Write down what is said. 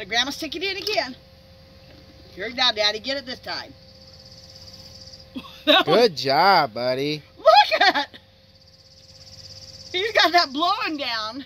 Let Grandma stick it in again. Here, now, Daddy, get it this time. Good job, buddy. Look at He's got that blowing down.